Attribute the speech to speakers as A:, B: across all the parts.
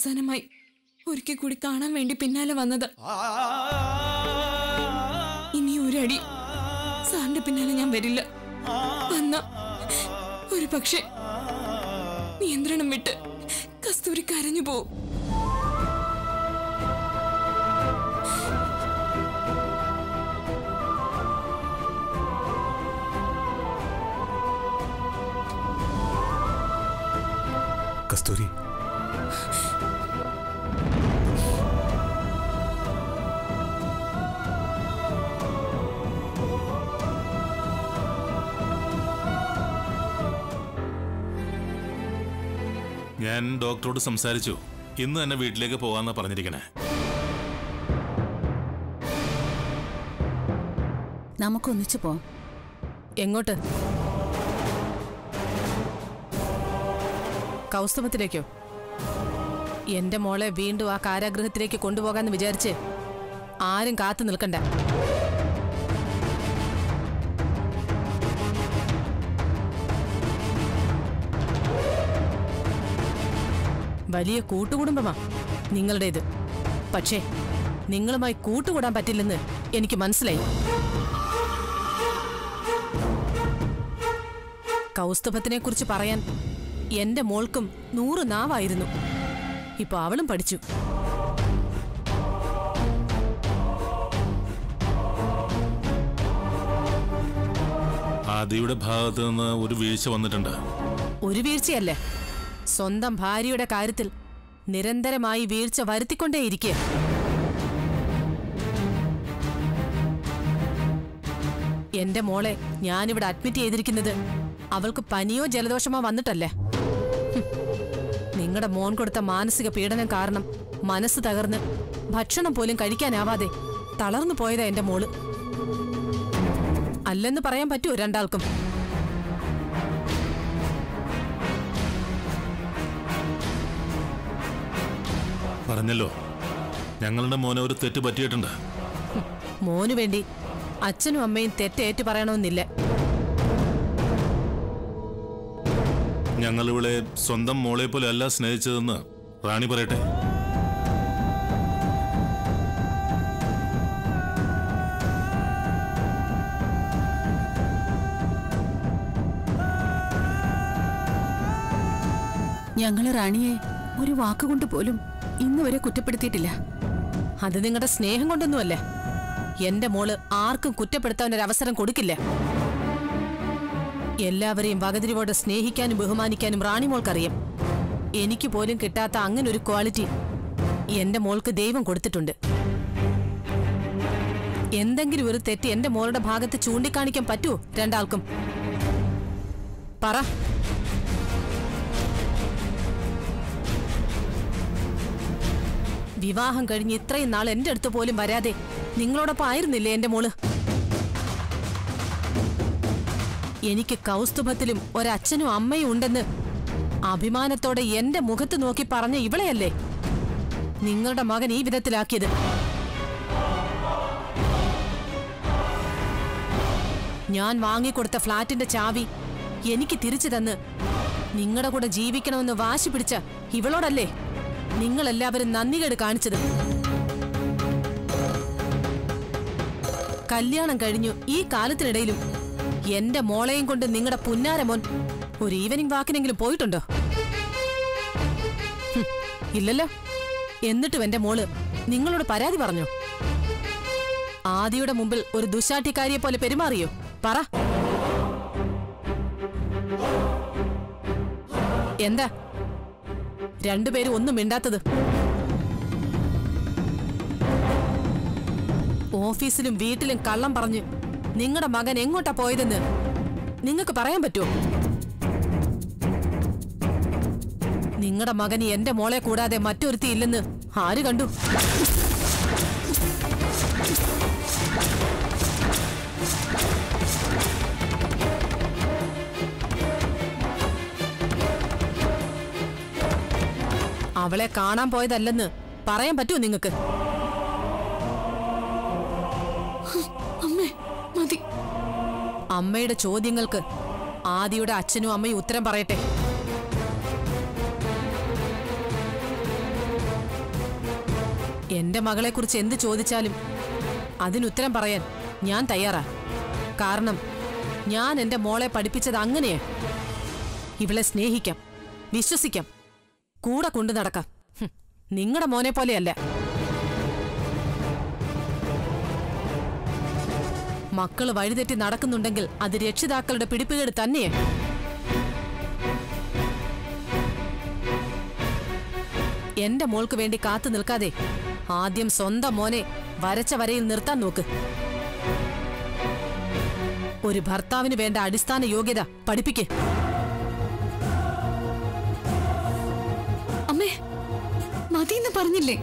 A: അവസാനമായി ഒരിക്കൽ കൂടി കാണാൻ വേണ്ടി പിന്നാലെ വന്നത്. ഇനി ഒരടി സാറിന്റെ പിന്നാലെ ഞാൻ വരില്ല. വന്ന ഒരു പക്ഷേ നിയന്ത്രണം വിട്ട് കസ്തൂരി കരഞ്ഞു പോവും.
B: കസ്തൂരി.
C: ഞാൻ ഡോക്ടറോട് സംസാരിച്ചു. ഇന്ന് തന്നെ വീട്ടിലേക്ക് പോകാന്നാ പറഞ്ഞിരിക്കണേ.
D: നമുക്കൊന്നിച്ചു പോവാം
E: എങ്ങോട്ട്? കൗസ്തവത്തിലേക്കോ എന്റെ മോളെ വീണ്ടും ആ കാരാഗൃഹത്തിലേക്ക് കൊണ്ടുപോകാന്ന് വിചാരിച്ച് ആരും കാത്തു നിൽക്കണ്ട. വലിയ കൂട്ടുകുടുംബമാ നിങ്ങളുടേത്. പക്ഷേ നിങ്ങളുമായി കൂട്ടുകൂടാൻ പറ്റില്ലെന്ന് എനിക്ക് മനസ്സിലായി. കൗസ്തഭത്തിനെ കുറിച്ച് പറയാൻ എന്റെ മോൾക്കും നൂറ് നാവായിരുന്നു. ഇപ്പൊ അവളും പഠിച്ചു.
C: ആദിയുടെ ഭാഗത്ത് നിന്ന് ഒരു വീഴ്ച വന്നിട്ടുണ്ട്.
E: ഒരു വീഴ്ചയല്ലേ. സ്വന്തം ഭാര്യയുടെ കാര്യത്തിൽ നിരന്തരമായി വീഴ്ച വരുത്തിക്കൊണ്ടേയിരിക്കുക എന്റെ മോളെ ഞാനിവിടെ അഡ്മിറ്റ് ചെയ്തിരിക്കുന്നത് അവൾക്ക് പനിയോ ജലദോഷമോ വന്നിട്ടല്ലേ? നിങ്ങളുടെ മോൻ കൊടുത്ത മാനസിക പീഡനം കാരണം മനസ്സ് തകർന്ന് ഭക്ഷണം പോലും കഴിക്കാനാവാതെ തളർന്നു പോയതാ എന്റെ മോൾ. അല്ലെന്ന് പറയാൻ പറ്റുമോ രണ്ടാൾക്കും?
C: പറഞ്ഞല്ലോ. ഞങ്ങളുടെ മോനെ ഒരു തെറ്റ് പറ്റിയിട്ടുണ്ട്.
E: മോനു വേണ്ടി അച്ഛനും അമ്മയും തെറ്റേറ്റു പറയണമെന്നില്ല.
C: ഞങ്ങൾ ഇവളെ സ്വന്തം മോളെ പോലെ അല്ല സ്നേഹിച്ചതെന്ന് റാണി പറയട്ടെ.
D: ഞങ്ങൾ റാണിയെ ഒരു വാക്കുകൊണ്ട് പോലും ഇന്ന് വരെ കുറ്റപ്പെടുത്തിയിട്ടില്ല.
E: അത് നിങ്ങളുടെ സ്നേഹം കൊണ്ടൊന്നുമല്ലേ. എന്റെ മോൾ ആർക്കും കുറ്റപ്പെടുത്താൻ ഒരു അവസരം കൊടുക്കില്ല. എല്ലാവരെയും വകതിരിവോടെ സ്നേഹിക്കാനും ബഹുമാനിക്കാനും റാണി മോൾക്കറിയാം. എനിക്ക് പോലും കിട്ടാത്ത അങ്ങനെ ഒരു ക്വാളിറ്റി എന്റെ മോൾക്ക് ദൈവം കൊടുത്തിട്ടുണ്ട്. എന്തെങ്കിലും ഒരു തെറ്റ് എന്റെ മോളുടെ ഭാഗത്ത് ചൂണ്ടിക്കാണിക്കാൻ പറ്റുമോ രണ്ടാൾക്കും. പറ. വിവാഹം കഴിഞ്ഞ് ഇത്രയും നാൾ എന്റെ അടുത്ത് പോലും വരാതെ നിങ്ങളോടൊപ്പം ആയിരുന്നില്ലേ എന്റെ മോൾ? എനിക്ക് കൗസ്തുഭത്തിലും ഒരച്ഛനും അമ്മയും ഉണ്ടെന്ന് അഭിമാനത്തോടെ എന്റെ മുഖത്ത് നോക്കി പറഞ്ഞ ഇവളെയല്ലേ നിങ്ങളുടെ മകൻ ഈ വിധത്തിലാക്കിയത്? ഞാൻ വാങ്ങിക്കൊടുത്ത ഫ്ളാറ്റിന്റെ ചാവി എനിക്ക് തിരിച്ചു തന്ന് നിങ്ങളുടെ കൂടെ ജീവിക്കണമെന്ന് വാശി പിടിച്ച ഇവളോടല്ലേ? നിങ്ങളെല്ലാവരും നന്ദികേട് കാണിച്ചത്. കല്യാണം കഴിഞ്ഞു ഈ കാലത്തിനിടയിലും എന്റെ മോളെയും കൊണ്ട് നിങ്ങളുടെ പുന്നാരമോൻ ഒരു ഈവനിങ് വാക്കിനെങ്കിലും പോയിട്ടുണ്ടോ? ഇല്ലല്ലോ. എന്നിട്ടും എന്റെ മോൾ നിങ്ങളോട് പരാതി പറഞ്ഞു? ആദിയുടെ മുമ്പിൽ ഒരു ദുശാഠിക്കാരിയെ പോലെ പെരുമാറിയോ? പറ. എന്താ? രണ്ടുപേരും ഒന്നും മിണ്ടാത്തത്. ഓഫീസിലും വീട്ടിലും കള്ളം പറഞ്ഞ് നിങ്ങളുടെ മകൻ എങ്ങോട്ടാ പോയതെന്ന് നിങ്ങൾക്ക് പറയാൻ പറ്റുമോ? നിങ്ങളുടെ മകൻ എന്റെ മോളെ കൂടാതെ മറ്റൊരുത്തി ഇല്ലെന്ന് ആര് കണ്ടു? അവളെ കാണാൻ പോയതല്ലെന്ന് പറയാൻ പറ്റുമോ നിങ്ങൾക്ക്? അമ്മയുടെ ചോദ്യങ്ങൾക്ക് ആദിയുടെ അച്ഛനും അമ്മയും ഉത്തരം പറയട്ടെ. എന്റെ മകളെക്കുറിച്ച് എന്ത് ചോദിച്ചാലും അതിനുത്തരം പറയാൻ ഞാൻ തയ്യാറാ. കാരണം ഞാൻ എന്റെ മോളെ പഠിപ്പിച്ചത് അങ്ങനെയാ. ഇവളെ സ്നേഹിക്കാം വിശ്വസിക്കാം കൂടെ കൊണ്ടു നടക്കാം. നിങ്ങളുടെ മോനെ പോലെയല്ല. മക്കൾ വഴിതെറ്റി നടക്കുന്നുണ്ടെങ്കിൽ അത് രക്ഷിതാക്കളുടെ പിടിപ്പുകേട് തന്നെയേ. എന്റെ മോൾക്ക് വേണ്ടി കാത്തു നിൽക്കാതെ ആദ്യം സ്വന്തം മോനെ വരച്ച വരയിൽ നിർത്താൻ നോക്ക്. ഒരു ഭർത്താവിന് വേണ്ട അടിസ്ഥാന യോഗ്യത പഠിപ്പിക്ക്.
A: മതിയെന്ന് പറഞ്ഞില്ലേ?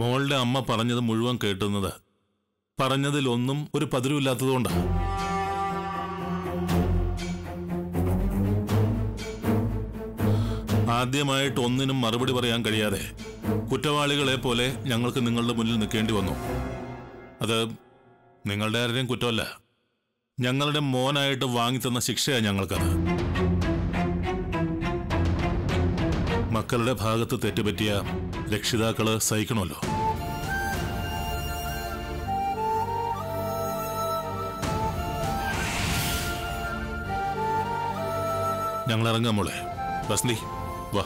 C: മോളുടെ അമ്മ പറഞ്ഞത് മുഴുവൻ കേട്ടുന്നത് പറഞ്ഞതിൽ ഒന്നും ഒരു പതിരുമില്ലാത്തതുകൊണ്ടാണ് ആദ്യമായിട്ട് ഒന്നിനും മറുപടി പറയാൻ കഴിയാതെ കുറ്റവാളികളെ പോലെ ഞങ്ങൾക്ക് നിങ്ങളുടെ മുന്നിൽ നിൽക്കേണ്ടി വന്നു. അത് നിങ്ങളുടെ ആരുടെയും കുറ്റമല്ല. ഞങ്ങളുടെ മോനായിട്ട് വാങ്ങിത്തന്ന ശിക്ഷയാണ് ഞങ്ങൾക്കത്. മക്കളുടെ ഭാഗത്ത് തെറ്റുപറ്റിയ രക്ഷിതാക്കൾ സഹിക്കണമല്ലോ. ഞങ്ങൾ ഇറങ്ങാം മോളെ. ബസ്ലി വാ.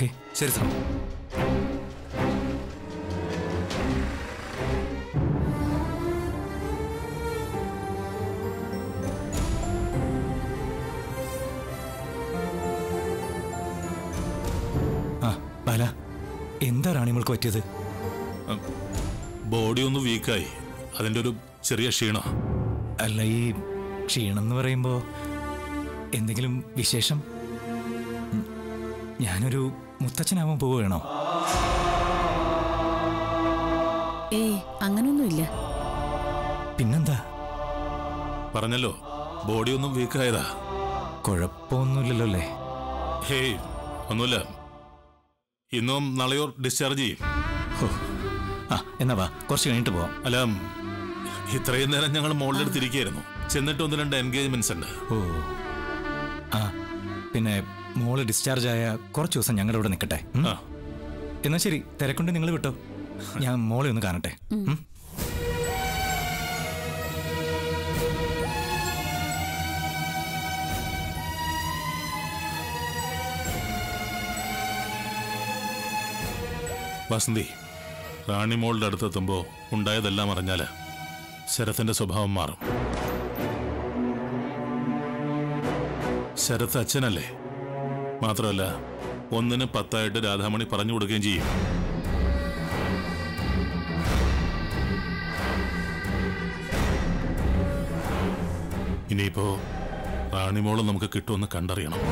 B: ഓക്കെ. ശരി സാർ. ബാല എന്താ റാണിമൾക്ക് പറ്റിയത്?
C: ബോഡി ഒന്ന് വീക്കായി. അതിന്റെ ഒരു ചെറിയ ക്ഷീണം.
B: അല്ല ഈ ക്ഷീണം എന്ന് പറയുമ്പോ എന്തെങ്കിലും വിശേഷം? ഞാനൊരു മുത്തച്ഛനാവാൻ പോവുകയാണോ?
D: ഏയ് അങ്ങനൊന്നുമില്ല.
B: പിന്നെന്താ?
C: പറഞ്ഞല്ലോ ബോഡി ഒന്നും വീക്കായതാ.
B: കുഴപ്പമൊന്നുമില്ലല്ലോ അല്ലേ?
C: ഹേയ് ഒന്നുമില്ല. ഇന്നും നാളെയോ ഡിസ്ചാർജ് ചെയ്യും.
B: ആ എന്നാ വാ കുറച്ച് കഴിഞ്ഞിട്ട് പോവാം.
C: അല്ല ഇത്രയും നേരം ഞങ്ങൾ മുകളിലെടുത്തിരിക്കുകയായിരുന്നു ചെന്നിട്ട് ഒന്ന് രണ്ട് എൻഗേജ്മെന്റ്സ് ഉണ്ട്.
B: ഓ. ആ പിന്നെ മോൾ ഡിസ്ചാർജ് ആയ കുറച്ച് ദിവസം ഞങ്ങളുടെ ഇവിടെ നിൽക്കട്ടെ എന്നാ ശരി തിരക്കൊണ്ട് നിങ്ങൾ വിട്ടോ? ഞാൻ മോളെ ഒന്ന് കാണട്ടെ?
C: വസന്തി റാണി മോളുടെ അടുത്തെത്തുമ്പോ ഉണ്ടായതെല്ലാം അറിഞ്ഞാൽ ശരത്തിന്റെ സ്വഭാവം മാറും. ശരത്ത് അച്ഛനല്ലേ? മാത്രമല്ല ഒന്നിന് പത്തായിട്ട് രാധാമണി പറഞ്ഞു കൊടുക്കുകയും ചെയ്യും. ഇനിയിപ്പോ റാണിമോൾ നമുക്ക് കിട്ടുമെന്ന് കണ്ടറിയണം.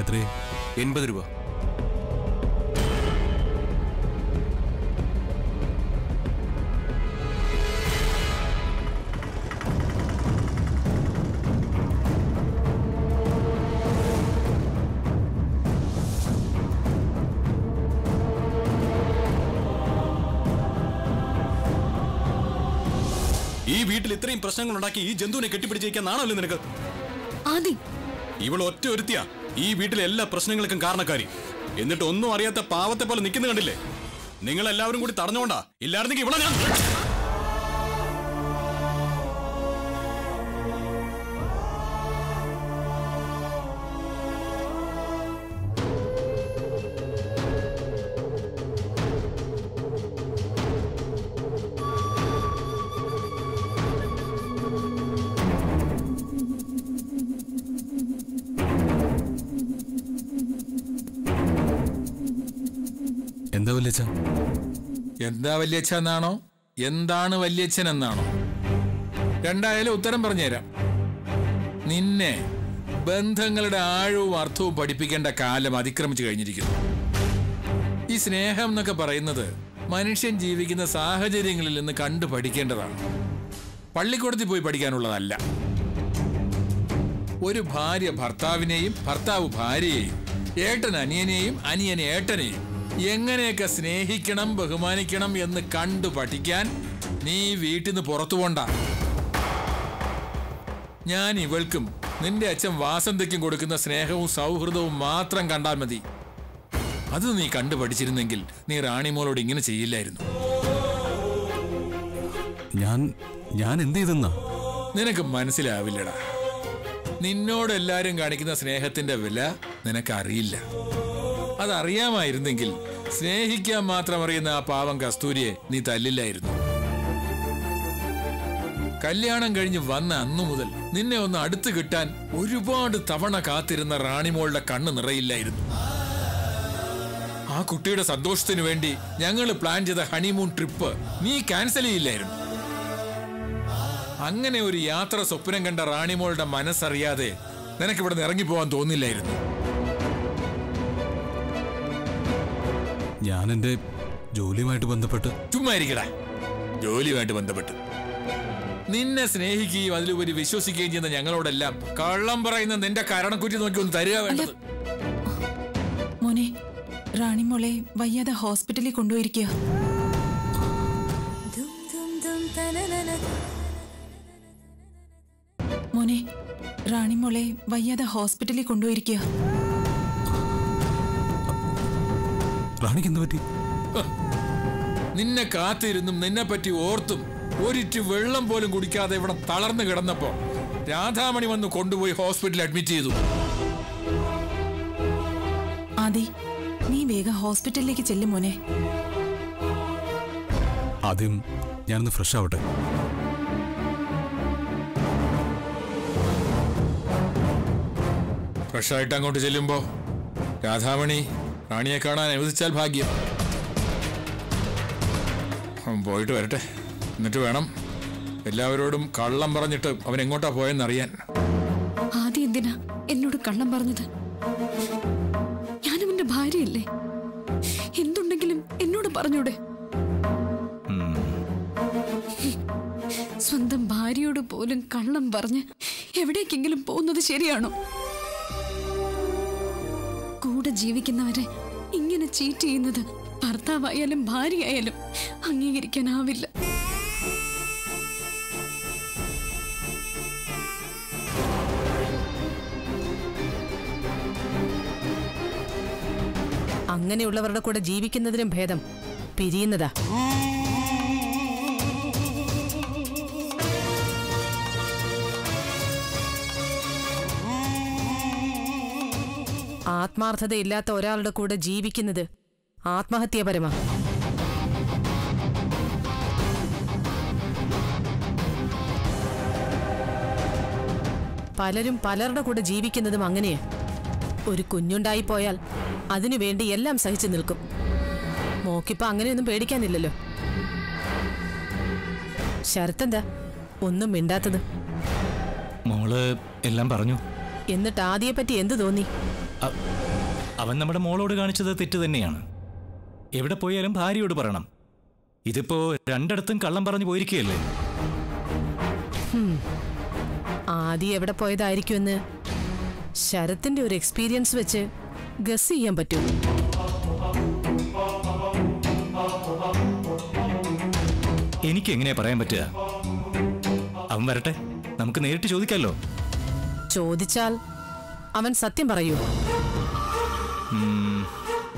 B: എത്രേ
F: എൺപത് രൂപ. ഈ വീട്ടിൽ ഇത്രയും പ്രശ്നങ്ങൾ ഉണ്ടാക്കി ഈ ജന്തുവിനെ കെട്ടിപ്പിടിച്ചിരിക്കാൻ നാണല്ലോ നിനക്ക്?
A: ആദി.
F: ഇവൾ ഒറ്റ ഒരുത്തിയാ. ഈ വീട്ടിലെ എല്ലാ പ്രശ്നങ്ങൾക്കും കാരണക്കാരി. എന്നിട്ട് ഒന്നും അറിയാത്ത പാവത്തെ പോലെ നിൽക്കുന്ന കണ്ടില്ലേ? നിങ്ങൾ എല്ലാവരും കൂടി തടഞ്ഞോണ്ടാ ഇല്ലായിരുന്നെങ്കിൽ ഇവിടെ ഞാൻ
G: എന്താ വല്യച്ഛ
H: എന്താ വല്യച്ഛൻ എന്നാണോ? എന്താണ് വല്യച്ഛൻ എന്നാണോ? രണ്ടായാലും ഉത്തരം പറഞ്ഞുതരാം. നിന്നെ ബന്ധങ്ങളുടെ ആഴവും അർത്ഥവും പഠിപ്പിക്കേണ്ട കാലം അതിക്രമിച്ചു കഴിഞ്ഞിരിക്കുന്നു. ഈ സ്നേഹം എന്നൊക്കെ പറയുന്നത് മനുഷ്യൻ ജീവിക്കുന്ന സാഹചര്യങ്ങളിൽ നിന്ന് കണ്ടു പഠിക്കേണ്ടതാണ്. പള്ളിക്കൂടത്തിൽ പോയി പഠിക്കാനുള്ളതല്ല. ഒരു ഭാര്യ ഭർത്താവിനെയും ഭർത്താവ് ഭാര്യയെയും ഏട്ടൻ അനിയനെയും അനിയൻ ഏട്ടനെയും എങ്ങനെയൊക്കെ സ്നേഹിക്കണം ബഹുമാനിക്കണം എന്ന് കണ്ടു പഠിക്കാൻ നീ വീട്ടിൽ നിന്ന് പുറത്തു പോണ്ട. ഞാൻ ഇവൾക്കും നിന്റെ അച്ഛൻ വാസന്തയ്ക്കും കൊടുക്കുന്ന സ്നേഹവും സൗഹൃദവും മാത്രം കണ്ടാൽ മതി. അത് നീ കണ്ടു പഠിച്ചിരുന്നെങ്കിൽ നീ റാണിമോളോട് ഇങ്ങനെ ചെയ്യില്ലായിരുന്നു.
G: ഞാൻ ഞാൻ എന്ത് ചെയ്തെന്നാ?
H: നിനക്ക് മനസ്സിലാവില്ലടാ. നിന്നോട് എല്ലാരും കാണിക്കുന്ന സ്നേഹത്തിന്റെ വില നിനക്ക് അറിയില്ല അതറിയാമായിരുന്നെങ്കിൽ സ്നേഹിക്കാൻ മാത്രം അറിയുന്ന ആ പാവം കസ്തൂരിയെ നീ തല്ലില്ലായിരുന്നു. കല്യാണം കഴിഞ്ഞ് വന്ന അന്നു മുതൽ നിന്നെ ഒന്ന് അടുത്ത് കിട്ടാൻ ഒരുപാട് തവണ കാത്തിരുന്ന റാണിമോളുടെ കണ്ണ് നിറയില്ലായിരുന്നു. ആ കുട്ടിയുടെ സന്തോഷത്തിനു വേണ്ടി ഞങ്ങൾ പ്ലാൻ ചെയ്ത ഹണിമൂൺ ട്രിപ്പ് നീ ക്യാൻസൽ ചെയ്യില്ലായിരുന്നു. അങ്ങനെ ഒരു യാത്ര സ്വപ്നം കണ്ട റാണിമോളുടെ മനസ്സറിയാതെ നിനക്ക് നിന്ന് ഇറങ്ങിപ്പോവാൻ തോന്നില്ലായിരുന്നു.
G: ഞാൻ എന്റെ ജോലിയുമായിട്ട് ബന്ധപ്പെട്ട്
H: ചുമ്മാ ഇരിക്കടാ ജോലിയുമായിട്ട് ബന്ധപ്പെട്ട്. നിന്നെ സ്നേഹിക്കുകയും അതിലുപരി വിശ്വസിക്കുകയും ചെയ്യുന്ന ഞങ്ങളോടെല്ലാം കള്ളം പറയുന്ന നിന്റെ കരണക്കുറ്റി നോക്കി ഒന്ന് തരിക വേണ്ടത്.
D: മോനെ റാണിമോളെ വയ്യാതെ ഹോസ്പിറ്റലിൽ കൊണ്ടുപോയിരിക്കുക. മോനെ റാണിമോളെ വയ്യാതെ ഹോസ്പിറ്റലിൽ കൊണ്ടുപോയിരിക്കുക.
G: റാണിക്ക് എന്ത് പറ്റി
H: നിന്നെ കാത്തിരുന്നും നിന്നെ പറ്റി ഓർത്തും ഒരിറ്റ് വെള്ളം പോലും കുടിക്കാതെ ഇവിടെ തളർന്നു കിടന്നപ്പോ രാധാമണി വന്ന് കൊണ്ടുപോയി ഹോസ്പിറ്റലിൽ അഡ്മിറ്റ് ചെയ്തു.
D: ആദി നീ വേഗം ഹോസ്പിറ്റലിലേക്ക് ചെല്ലും മോനെ.
G: ആദ്യം ഞാനൊന്ന് ഫ്രഷ് ആവട്ടെ.
H: ഫ്രഷായിട്ട് അങ്ങോട്ട് ചെല്ലുമ്പോ രാധാമണി റാണിയെ കാണാൻ അനുവദിച്ചാൽ ഭാഗ്യം. പോയിട്ട് വരട്ടെ. എന്നിട്ട് വേണം എല്ലാവരോടും കള്ളം പറഞ്ഞിട്ട് അവൻ എങ്ങോട്ടാ പോയെന്ന് അറിയാൻ
A: ആദ്യം എന്തിനാ എന്നോട് കള്ളം പറഞ്ഞത്? ഞാൻ അവന്റെ ഭാര്യയല്ലേ? എന്തുണ്ടെങ്കിലും എന്നോട് പറഞ്ഞൂടെ? സ്വന്തം ഭാര്യയോട് പോലും കള്ളം പറഞ്ഞ് എവിടേക്കെങ്കിലും പോകുന്നത് ശരിയാണോ? ജീവിക്കുന്നവരെ ഇങ്ങനെ ചീറ്റ് ചെയ്യുന്നത് ഭർത്താവായാലും ഭാര്യയായാലും അംഗീകരിക്കാനാവില്ല.
E: അങ്ങനെയുള്ളവരുടെ കൂടെ ജീവിക്കുന്നതിനും ഭേദം പിരിയുന്നതാ. ആത്മാർത്ഥതയില്ലാത്ത ഒരാളുടെ കൂടെ ജീവിക്കുന്നത് ആത്മഹത്യാപരമാ. പലരും പലരുടെ കൂടെ ജീവിക്കുന്നതും അങ്ങനെയാ. ഒരു കുഞ്ഞുണ്ടായി പോയാൽ അതിനു വേണ്ടി എല്ലാം സഹിച്ചു നിൽക്കും. മോക്കിപ്പോ അങ്ങനെയൊന്നും പേടിക്കാനില്ലല്ലോ. ശരത്തെന്താ? ഒന്നും മിണ്ടാത്തത്.
B: മോൾ എല്ലാം പറഞ്ഞു.
E: എന്നിട്ട് ആദ്യയെപ്പറ്റി എന്ത് തോന്നി?
B: അവൻ നമ്മുടെ മോളോട് കാണിച്ചത് തെറ്റ് തന്നെയാണ്. എവിടെ പോയാലും ഭാര്യയോട് പറയണം. ഇതിപ്പോ രണ്ടിടത്തും കള്ളം പറഞ്ഞു പോയിരിക്കുകയല്ലേ?
E: ആദ്യം എവിടെ പോയതായിരിക്കുമെന്ന് ശരത്തിന്റെ ഒരു എക്സ്പീരിയൻസ് വെച്ച് ഗസ് ചെയ്യാൻ പറ്റൂ.
B: എനിക്ക് എങ്ങനെയാ പറയാൻ പറ്റുക? അവൻ വരട്ടെ. നമുക്ക് നേരിട്ട് ചോദിക്കാമല്ലോ
E: ചോദിച്ചാൽ അവൻ സത്യം പറയൂ.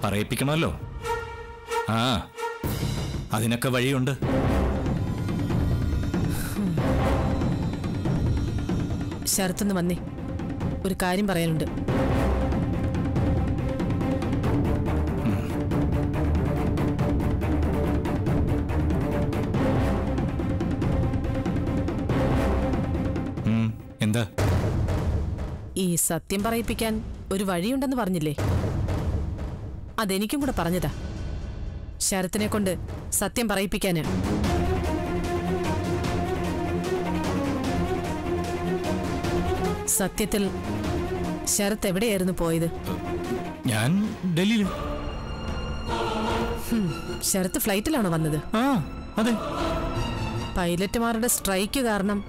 B: പറയിപ്പിക്കണമല്ലോ. ആ അതിനൊക്കെ വഴിയുണ്ട്.
E: ശരത്തൊന്ന് വന്നേ. ഒരു കാര്യം പറയാനുണ്ട്.
B: എന്താ?
E: ഈ സത്യം പറയിപ്പിക്കാൻ ഒരു വഴിയുണ്ടെന്ന് പറഞ്ഞില്ലേ? അതെനിക്കും കൂടെ പറഞ്ഞതാ. ശരത്തിനെ കൊണ്ട് സത്യം പറയിപ്പിക്കാന്. സത്യത്തിൽ ശരത്ത് എവിടെയായിരുന്നു പോയത്?
B: ഞാൻ ഡൽഹിയിൽ
E: ശരത്ത് ഫ്ലൈറ്റിലാണോ വന്നത്?
B: അതെ.
E: പൈലറ്റുമാരുടെ സ്ട്രൈക്ക് കാരണം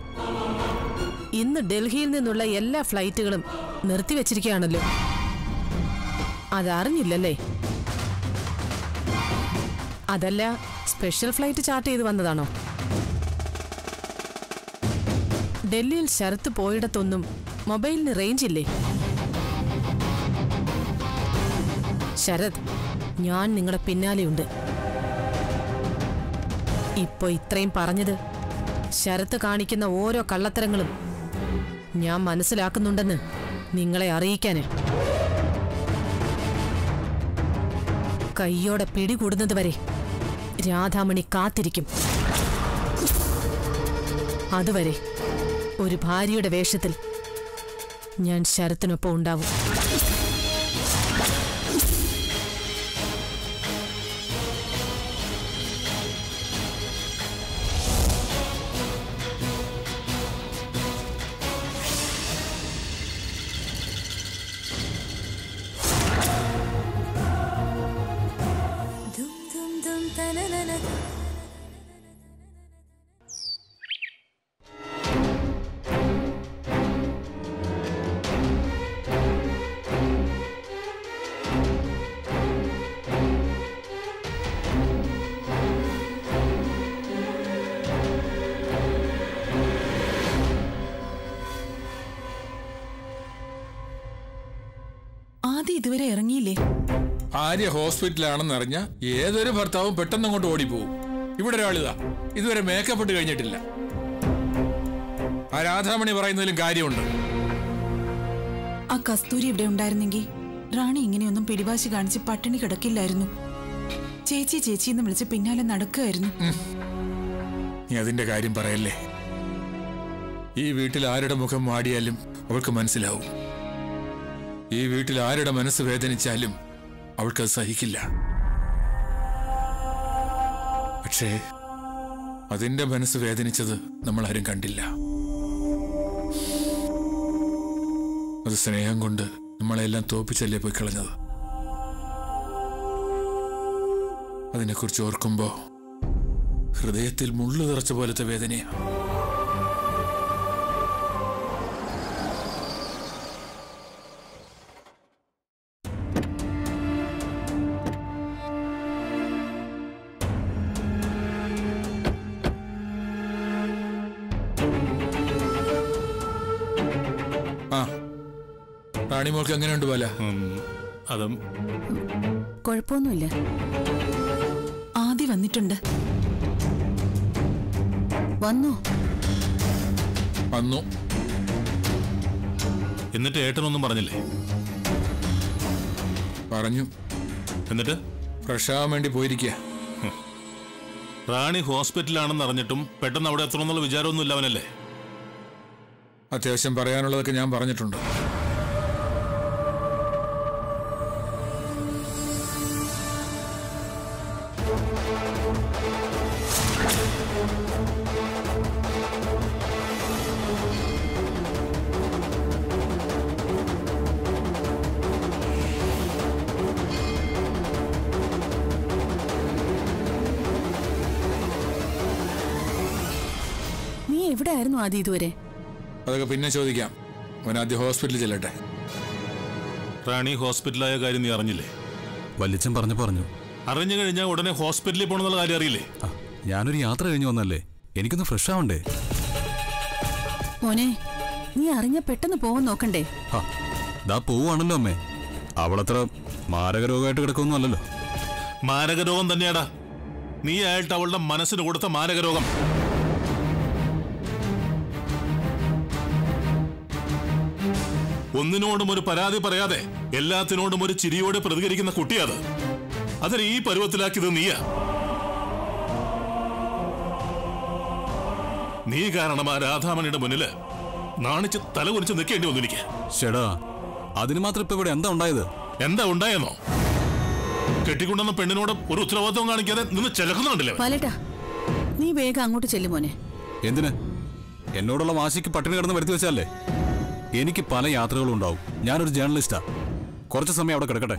E: ഇന്ന് ഡൽഹിയിൽ നിന്നുള്ള എല്ലാ ഫ്ലൈറ്റുകളും നിർത്തിവെച്ചിരിക്കുകയാണല്ലോ. അതറിഞ്ഞില്ലല്ലേ? അതല്ല സ്പെഷ്യൽ ഫ്ലൈറ്റ് ചാർട്ട് ചെയ്ത് വന്നതാണോ? ഡൽഹിയിൽ ശരത്ത് പോയിടത്തൊന്നും മൊബൈലിന് റേഞ്ച് ഇല്ലേ? ശരത് ഞാൻ നിങ്ങളുടെ പിന്നാലെയുണ്ട്. ഇപ്പൊ ഇത്രയും പറഞ്ഞത് ശരത്ത് കാണിക്കുന്ന ഓരോ കള്ളത്തരങ്ങളും ഞാൻ മനസ്സിലാക്കുന്നുണ്ടെന്ന് നിങ്ങളെ അറിയിക്കാന്. കയ്യോടെ പിടികൂടുന്നത് വരെ രാധാമണി കാത്തിരിക്കും. അതുവരെ ഒരു ഭാര്യയുടെ വേഷത്തിൽ ഞാൻ ശരത്തിനൊപ്പം ഉണ്ടാവും.
D: ആദ്യം ഇതുവരെ ഇറങ്ങിയില്ലേ?
H: ആര്യ ഹോസ്പിറ്റലാണെന്ന് അറിഞ്ഞ ഏതൊരു ഭർത്താവും പെട്ടെന്ന് അങ്ങോട്ട് ഓടിപ്പോവും. ഇവിടെ ഒരാളിതാ ഇതുവരെ മേക്കപ്പ് ഇട്ട് കഴിഞ്ഞിട്ടില്ല. ആ രാധാമണി പറയുന്നതിലും കാര്യമുണ്ട്.
D: ആ കസ്തൂരി ഇവിടെ ഉണ്ടായിരുന്നെങ്കിൽ റാണി ഇങ്ങനെയൊന്നും പിടിവാശി കാണിച്ച് പട്ടിണി കിടക്കില്ലായിരുന്നു. ചേച്ചി ചേച്ചി എന്ന് വിളിച്ച് പിന്നാലെ നടക്കുകയായിരുന്നു.
H: നീ അതിന്റെ കാര്യം പറയല്ലേ? ഈ വീട്ടിൽ ആരുടെ മുഖം വാടിയാലും അവൾക്ക് മനസ്സിലാവും. ഈ വീട്ടിൽ ആരുടെ മനസ്സ് വേദനിച്ചാലും അവൾക്ക് സഹിക്കില്ല. പക്ഷേ അതിന്റെ മനസ്സ് വേദനിച്ചത് നമ്മൾ ആരും കണ്ടില്ല. അത് സ്നേഹം കൊണ്ട് നമ്മളെല്ലാം തോപ്പിച്ചല്ലേ പോയി കളഞ്ഞത്? അതിനെക്കുറിച്ച് ഓർക്കുമ്പോ ഹൃദയത്തിൽ മുള്ളു നിറച്ച പോലത്തെ വേദനയാ. റാണിമോൾക്ക് എങ്ങനെയുണ്ട് പോലെ
C: അതും.
D: കുഴപ്പമൊന്നുമില്ല. ആദ്യം വന്നിട്ടുണ്ട്. വന്നു?
H: വന്നു.
C: എന്നിട്ട് ഏട്ടനൊന്നും പറഞ്ഞില്ലേ?
H: പറഞ്ഞു.
C: എന്നിട്ട്?
H: ഫ്രഷ് ആവാൻ വേണ്ടി പോയിരിക്കുക
C: റാണി ഹോസ്പിറ്റലാണെന്ന് അറിഞ്ഞിട്ടും പെട്ടെന്ന് അവിടെ എത്തണമെന്നുള്ള വിചാരമൊന്നുമില്ല അവനല്ലേ?
H: അത്യാവശ്യം പറയാനുള്ളതൊക്കെ ഞാൻ പറഞ്ഞിട്ടുണ്ട്.
D: ആയിരുന്നു ഇതുവരെ.
H: അതൊക്കെ പിന്നെ ചോദിക്കാം. അവൻ ആദ്യം ഹോസ്പിറ്റലിൽ ചെല്ലട്ടെ.
C: റാണി ഹോസ്പിറ്റലായ കാര്യം നീ അറിഞ്ഞില്ലേ?
G: വല്യച്ഛൻ പറഞ്ഞു പറഞ്ഞു.
C: അറിഞ്ഞു കഴിഞ്ഞാൽ ഉടനെ ഹോസ്പിറ്റലിൽ പോകണമെന്നുള്ള കാര്യം അറിയില്ലേ?
G: ഞാനൊരു യാത്ര കഴിഞ്ഞു വന്നല്ലേ? എനിക്കൊന്ന് ഫ്രഷ് ആവണ്ടേ?
D: മോനെ നീ അറിഞ്ഞ പെട്ടെന്ന് പോവാൻ നോക്കണ്ടേ?
G: ദാ പോവാണല്ലോ അമ്മേ. അവളത്ര മാരക രോഗമായിട്ട് കിടക്കൊന്നും അല്ലല്ലോ.
C: മാരകരോഗം തന്നെയാടാ. നീ ആയിട്ട് അവളുടെ മനസ്സിന് കൊടുത്ത മാരകരോഗം. ഒന്നിനോടും ഒരു പരാതി പറയാതെ എല്ലാത്തിനോടും ഒരു ചിരിയോടെ പ്രതികരിക്കുന്ന കുട്ടിയത്. അതിന് ഈ പരുവത്തിലാക്കിയത് നീയാ. നീ കാരണം ആ രാധാമണിയുടെ മുന്നിൽ നാണിച്ച് തല കുറിച്ച് നിൽക്കേണ്ടി വന്നു എനിക്ക്.
G: ഷെടാ അതിന് മാത്രം ഇപ്പൊ ഇവിടെ എന്താ ഉണ്ടായത്?
C: എന്താ ഉണ്ടായെന്നോ? കെട്ടിക്കൊണ്ടുവന്ന പെണ്ണിനോട് ഒരു ഉത്തരവാദിത്വം കാണിക്കാതെ നിന്ന് ചെലക്കുന്നുണ്ടല്ലേ?
I: പാലേട്ടാ നീ വേഗം അങ്ങോട്ട് ചെല്ലുമോനെ
G: എന്തിന്? എന്നോടുള്ള വാശിക്ക് പട്ടിണി കിടന്ന് വരുത്തി വെച്ചല്ലേ എനിക്ക് പല യാത്രകളും ഉണ്ടാവും ഞാനൊരു ജേർണലിസ്റ്റാ. കുറച്ച് സമയം അവിടെ കിടക്കട്ടെ.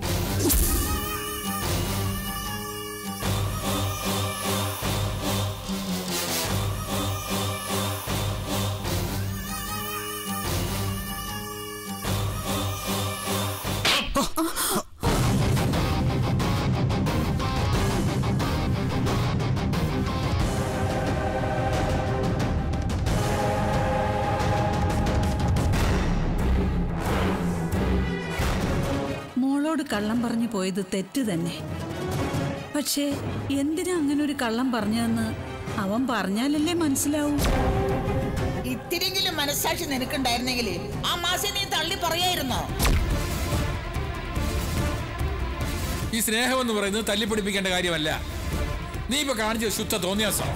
J: കള്ളം പറഞ്ഞു പോയത് തെറ്റ് തന്നെ. പക്ഷേ എന്തിനാ അങ്ങനെ ഒരു കള്ളം പറഞ്ഞതെന്ന് അവൻ പറഞ്ഞാലല്ലേ മനസ്സിലാവൂ?
K: ഇത്തിരിയെങ്കിലും മനസ്സാക്ഷി നിനക്കുണ്ടായിരുന്നെങ്കിൽ ആ മാസം നീ തള്ളി പറയായിരുന്നോ?
H: ഈ സ്നേഹം എന്ന് പറയുന്നത് തല്ലിപ്പിടിപ്പിക്കേണ്ട കാര്യമല്ല. നീ ഇപ്പൊ കാണിച്ച ശുദ്ധ തോന്നിയാസം?